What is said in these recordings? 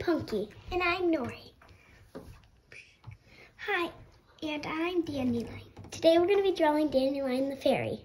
Punky. And I'm Nori. Hi, and I'm Dandelion. Today we're going to be drawing Dandelion the fairy.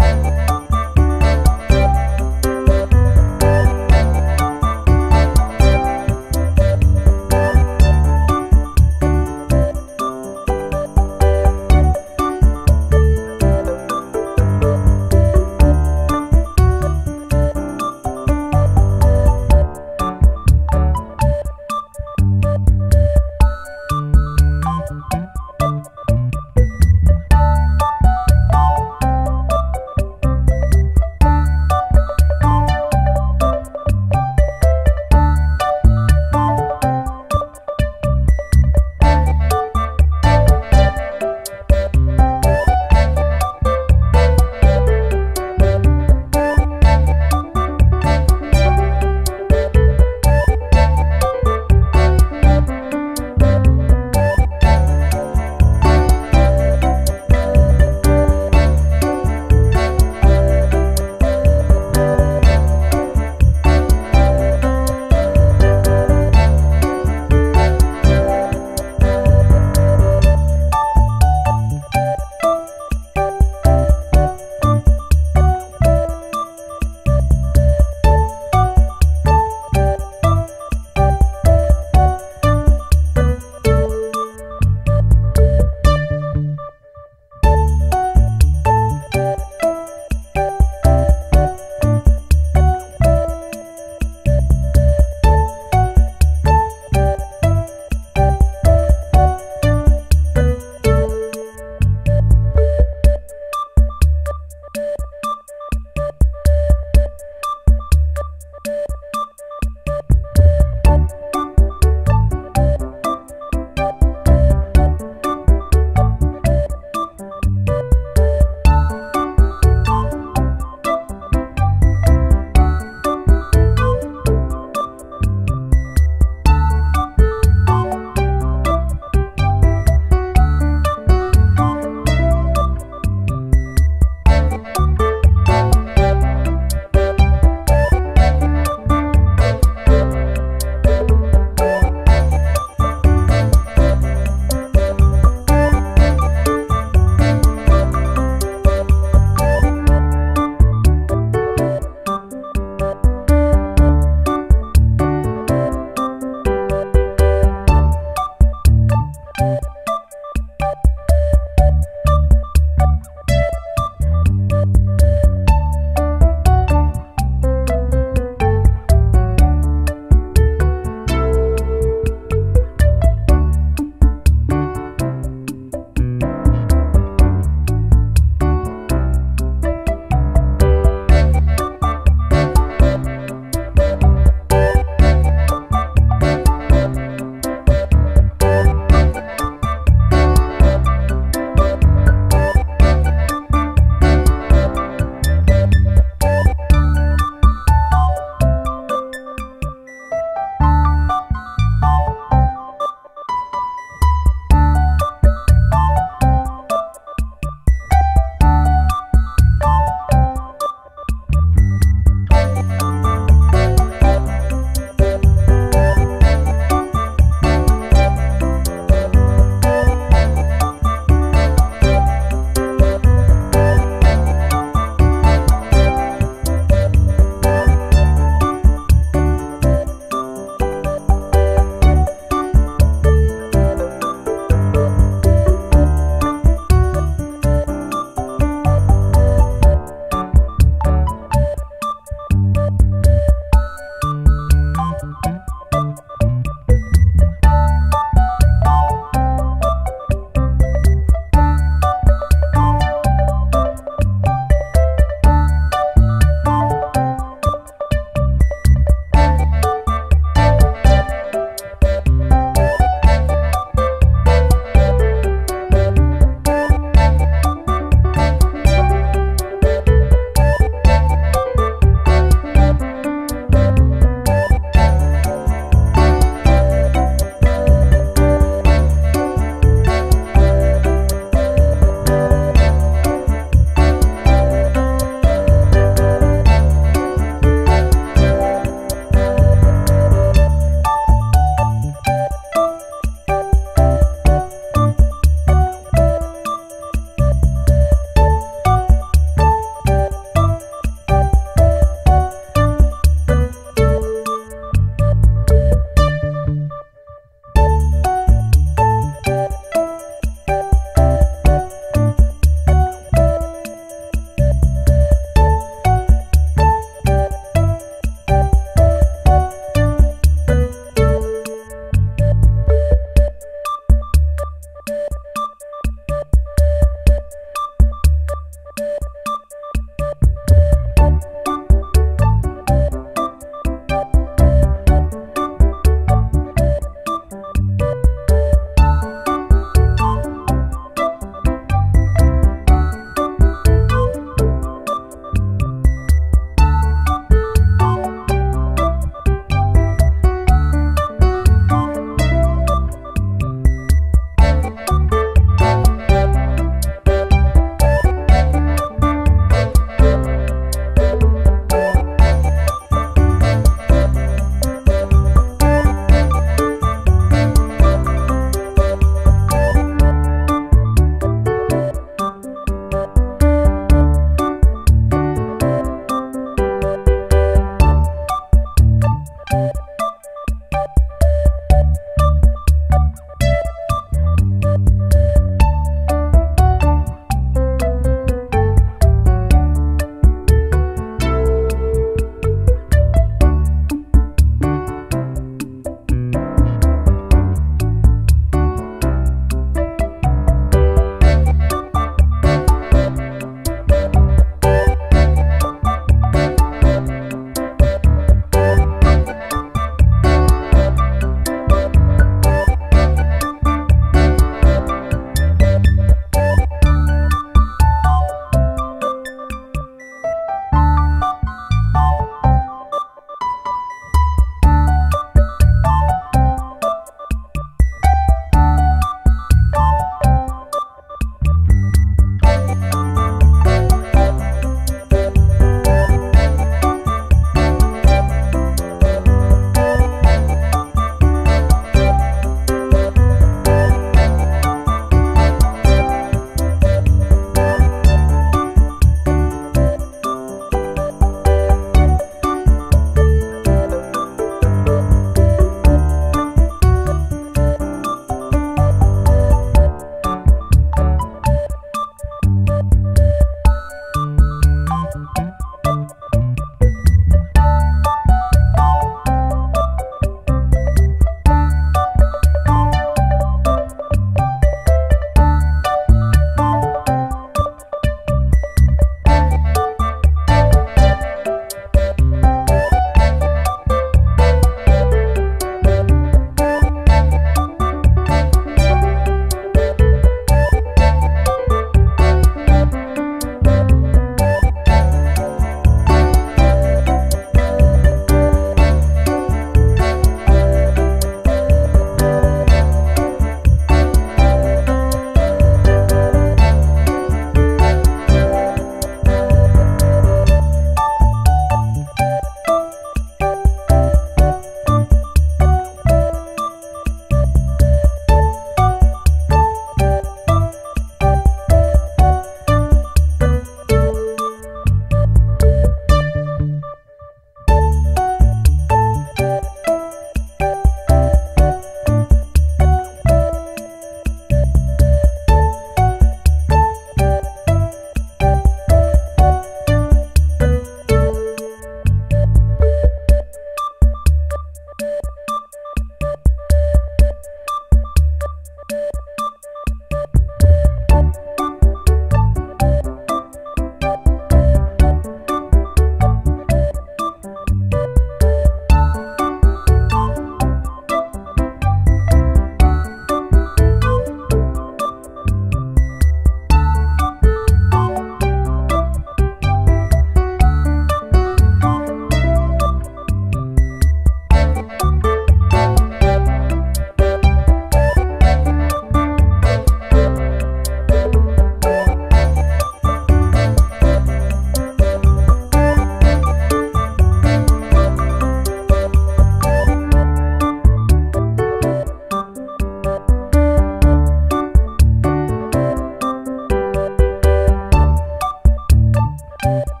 you